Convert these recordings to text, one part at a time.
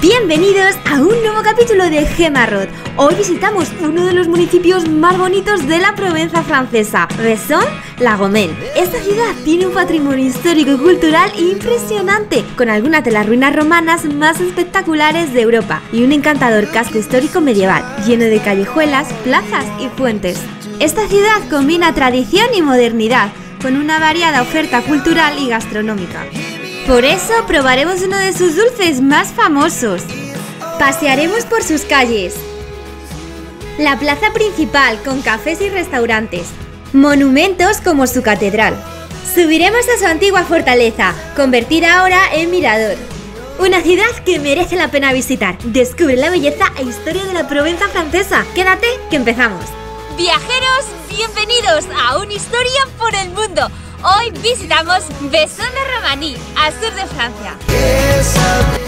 Bienvenidos a un nuevo capítulo de Gemarot. Hoy visitamos uno de los municipios más bonitos de la Provenza francesa, Besson la Gomel. Esta ciudad tiene un patrimonio histórico y cultural impresionante, con algunas de las ruinas romanas más espectaculares de Europa y un encantador casco histórico medieval, lleno de callejuelas, plazas y fuentes. Esta ciudad combina tradición y modernidad, con una variada oferta cultural y gastronómica. Por eso probaremos uno de sus dulces más famosos. Pasearemos por sus calles. La plaza principal con cafés y restaurantes. Monumentos como su catedral. Subiremos a su antigua fortaleza, convertida ahora en mirador. Una ciudad que merece la pena visitar. Descubre la belleza e historia de la Provenza francesa. Quédate que empezamos. Viajeros, bienvenidos a una historia por el mundo. Hoy visitamos Besson-le-Romaní, al sur de Francia.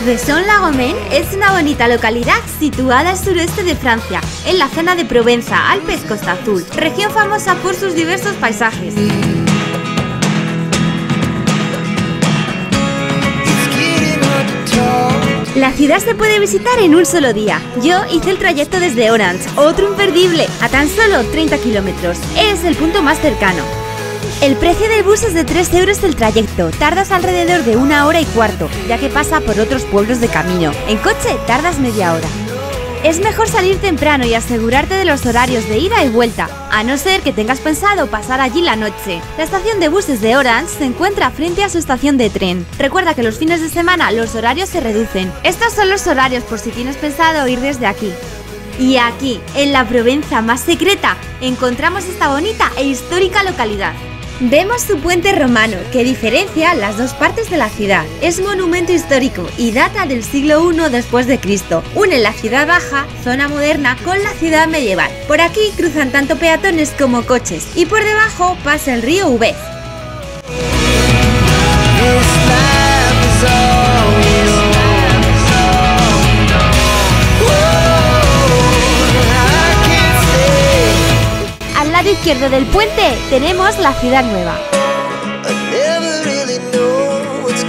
Besson-la-Gomen es una bonita localidad situada al sureste de Francia, en la zona de Provenza, Alpes, Costa Azul, región famosa por sus diversos paisajes. La ciudad se puede visitar en un solo día. Yo hice el trayecto desde Orange, otro imperdible, a tan solo 30 kilómetros. Es el punto más cercano. El precio del bus es de 3 euros el trayecto. Tardas alrededor de una hora y cuarto, ya que pasa por otros pueblos de camino. En coche tardas media hora. Es mejor salir temprano y asegurarte de los horarios de ida y vuelta, a no ser que tengas pensado pasar allí la noche. La estación de buses de Orange se encuentra frente a su estación de tren. Recuerda que los fines de semana los horarios se reducen. Estos son los horarios por si tienes pensado ir desde aquí. Y aquí, en la Provenza más secreta, encontramos esta bonita e histórica localidad. Vemos su puente romano, que diferencia las dos partes de la ciudad. Es monumento histórico y data del siglo I después de Cristo. Une la ciudad baja, zona moderna, con la ciudad medieval. Por aquí cruzan tanto peatones como coches y por debajo pasa el río Ubez. Izquierdo del puente tenemos la ciudad nueva.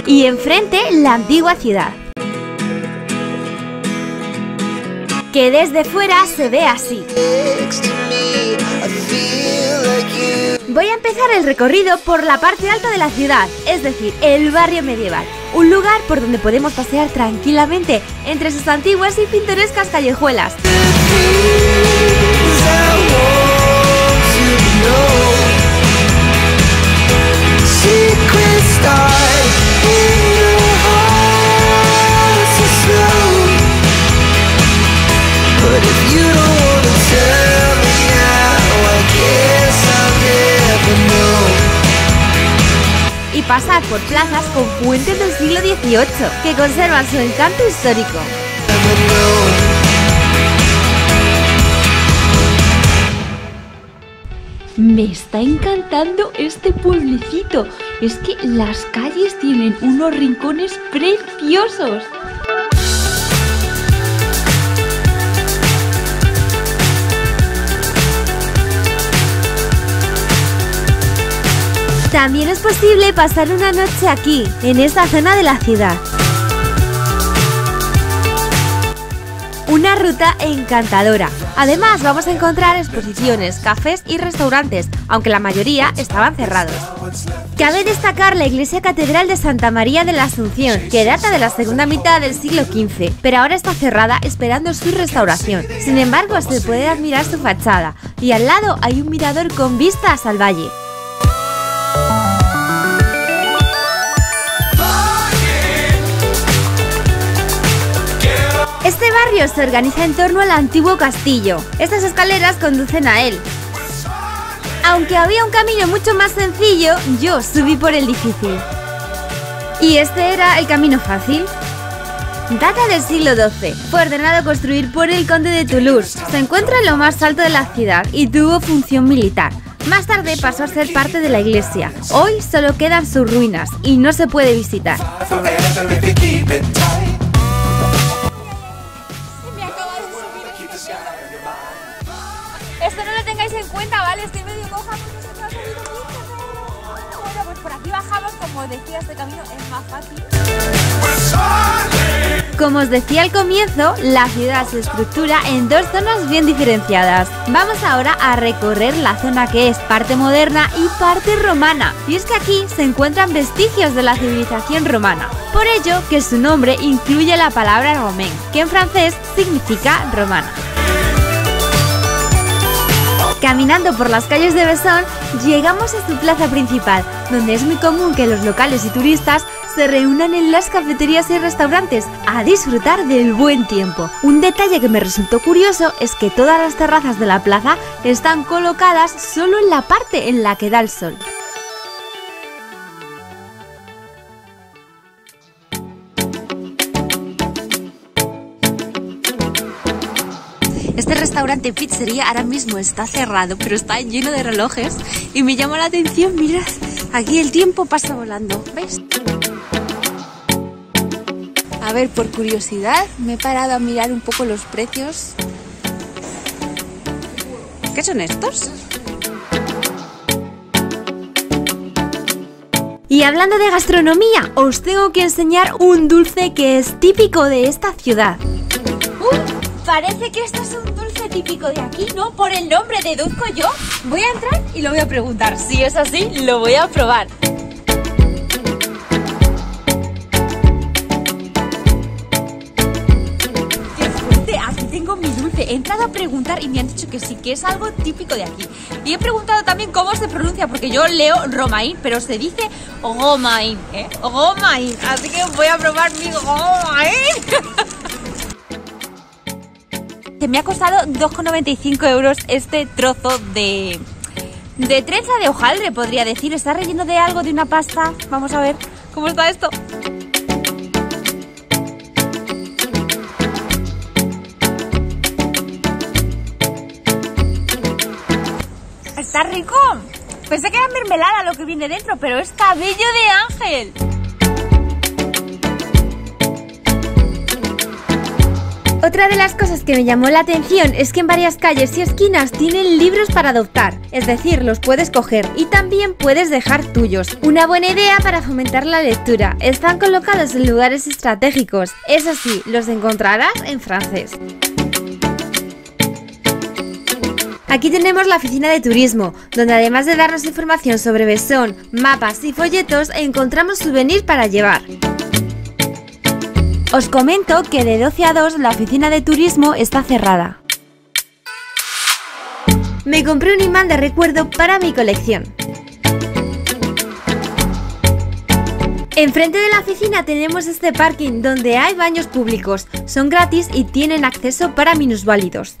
Y enfrente la antigua ciudad. Que desde fuera se ve así. Voy a empezar el recorrido por la parte alta de la ciudad, es decir, el barrio medieval. Un lugar por donde podemos pasear tranquilamente entre sus antiguas y pintorescas callejuelas. Y pasar por plazas con puentes del siglo XVIII que conservan su encanto histórico. Me está encantando este pueblecito. Es que las calles tienen unos rincones preciosos. También es posible pasar una noche aquí, en esta zona de la ciudad. Una ruta encantadora. Además vamos a encontrar exposiciones, cafés y restaurantes, aunque la mayoría estaban cerrados. Cabe destacar la iglesia catedral de Santa María de la Asunción, que data de la segunda mitad del siglo XV, pero ahora está cerrada esperando su restauración. Sin embargo, se puede admirar su fachada, y al lado hay un mirador con vistas al valle. Barrio se organiza en torno al antiguo castillo. Estas escaleras conducen a él. Aunque había un camino mucho más sencillo, yo subí por el difícil. Y este era el camino fácil. Data del siglo XII. Fue ordenado construir por el conde de Toulouse. Se encuentra en lo más alto de la ciudad y tuvo función militar. Más tarde pasó a ser parte de la iglesia. Hoy solo quedan sus ruinas y no se puede visitar. Aquí bajamos, como decía, este camino es más fácil. Como os decía al comienzo, la ciudad se estructura en dos zonas bien diferenciadas. Vamos ahora a recorrer la zona que es parte moderna y parte romana. Y es que aquí se encuentran vestigios de la civilización romana. Por ello que su nombre incluye la palabra romain, que en francés significa romana. Caminando por las calles de Besón, llegamos a su plaza principal, donde es muy común que los locales y turistas se reúnan en las cafeterías y restaurantes a disfrutar del buen tiempo. Un detalle que me resultó curioso es que todas las terrazas de la plaza están colocadas solo en la parte en la que da el sol. Este restaurante pizzería ahora mismo está cerrado, pero está lleno de relojes y me llama la atención, mirad, aquí el tiempo pasa volando, ¿ves? A ver, por curiosidad, me he parado a mirar un poco los precios. ¿Qué son estos? Y hablando de gastronomía, os tengo que enseñar un dulce que es típico de esta ciudad. Uy, parece que esto es un dulce típico de aquí, ¿no? Por el nombre deduzco yo. Voy a entrar y lo voy a preguntar. Si es así, lo voy a probar. Qué fuerte, aquí tengo mi dulce. He entrado a preguntar y me han dicho que sí, que es algo típico de aquí. Y he preguntado también cómo se pronuncia, porque yo leo romaín, pero se dice gomaín, ¿eh? Gomaín. Así que voy a probar mi gomaín. que me ha costado 2,95 euros este trozo de, de trenza de hojaldre, podría decir. Está relleno de algo, de una pasta. Vamos a ver cómo está esto. Está rico. Pensé que era mermelada lo que viene dentro, pero es cabello de ángel. Otra de las cosas que me llamó la atención es que en varias calles y esquinas tienen libros para adoptar, es decir, los puedes coger y también puedes dejar tuyos. Una buena idea para fomentar la lectura. Están colocados en lugares estratégicos. Eso sí, los encontrarás en francés. Aquí tenemos la oficina de turismo, donde además de darnos información sobre Besón, mapas y folletos, encontramos souvenirs para llevar. Os comento que de 12 a 2 la oficina de turismo está cerrada. Me compré un imán de recuerdo para mi colección. Enfrente de la oficina tenemos este parking donde hay baños públicos, son gratis y tienen acceso para minusválidos.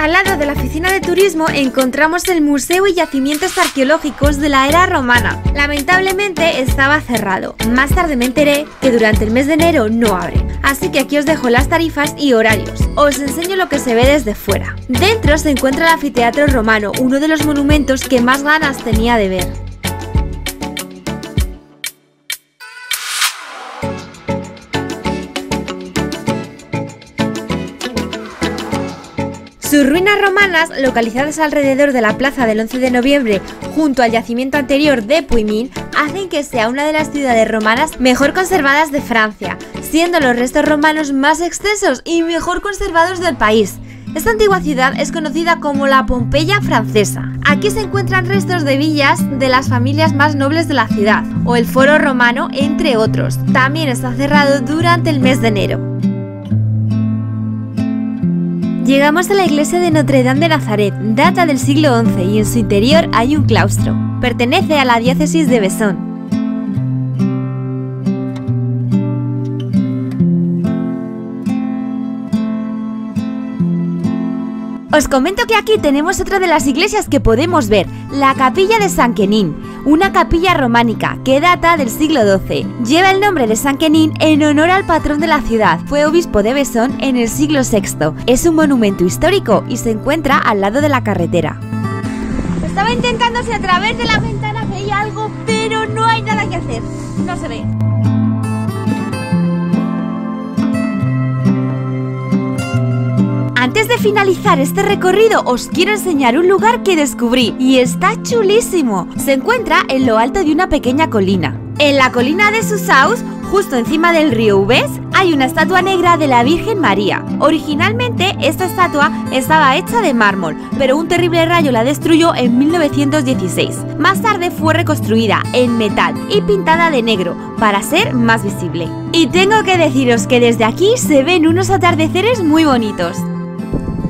Al lado de la oficina de turismo encontramos el Museo y Yacimientos Arqueológicos de la era romana. Lamentablemente estaba cerrado. Más tarde me enteré que durante el mes de enero no abre. Así que aquí os dejo las tarifas y horarios. Os enseño lo que se ve desde fuera. Dentro se encuentra el anfiteatro romano, uno de los monumentos que más ganas tenía de ver. Sus ruinas romanas, localizadas alrededor de la plaza del 11 de noviembre, junto al yacimiento anterior de Puimín, hacen que sea una de las ciudades romanas mejor conservadas de Francia, siendo los restos romanos más extensos y mejor conservados del país. Esta antigua ciudad es conocida como la Pompeya francesa. Aquí se encuentran restos de villas de las familias más nobles de la ciudad, o el foro romano, entre otros. También está cerrado durante el mes de enero. Llegamos a la iglesia de Notre Dame de Nazaret, data del siglo XI y en su interior hay un claustro. Pertenece a la diócesis de Besón. Os comento que aquí tenemos otra de las iglesias que podemos ver, la capilla de San Quenín, una capilla románica que data del siglo XII. Lleva el nombre de San Quenín en honor al patrón de la ciudad, fue obispo de Besón en el siglo VI. Es un monumento histórico y se encuentra al lado de la carretera. Estaba intentando si a través de la ventana veía algo, pero no hay nada que hacer. No se ve. Antes de finalizar este recorrido os quiero enseñar un lugar que descubrí y está chulísimo. Se encuentra en lo alto de una pequeña colina. En la colina de Susaus, Justo encima del río Ubés hay una estatua negra de la Virgen María. Originalmente esta estatua estaba hecha de mármol, pero un terrible rayo la destruyó en 1916. Más tarde fue reconstruida en metal y pintada de negro para ser más visible. Y tengo que deciros que desde aquí se ven unos atardeceres muy bonitos.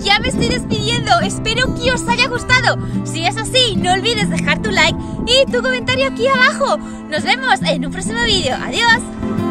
Ya me estoy despidiendo, espero que os haya gustado. Si es así, no olvides dejar tu like y tu comentario aquí abajo. Nos vemos en un próximo vídeo. Adiós.